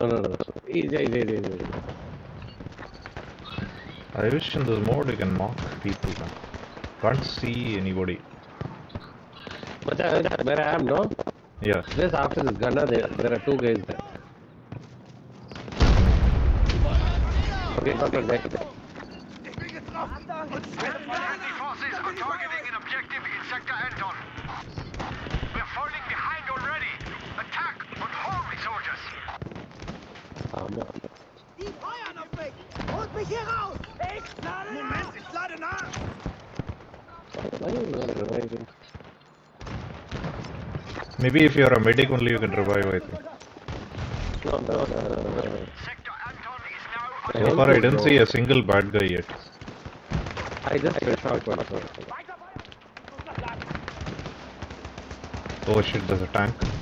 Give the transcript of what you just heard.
No, no, no. no. Easy, easy, easy, easy. I wish in this mode you can mock people. Man. Can't see anybody. But uh, where I am, no? Yeah. Just after this gunner, there, there are two guys there. Okay, okay, back there. Friendly forces are targeting an objective in Sector Anton. ஆமா. Die feuern auf mich! Holt mich hier raus! Ich lade Moment, ich lade nach! Why you not reviving? Maybe if you're a medic only you can revive, I think. No, no, no, no, no. Sector Anton is now I So far I didn't see a single bad guy yet. I just shot one. Oh shit, there's a tank.